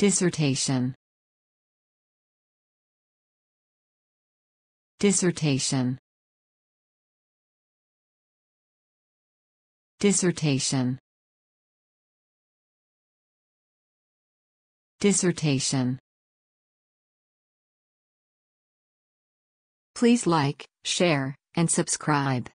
Dissertation. Dissertation. Dissertation. Dissertation. Please like, share, and subscribe.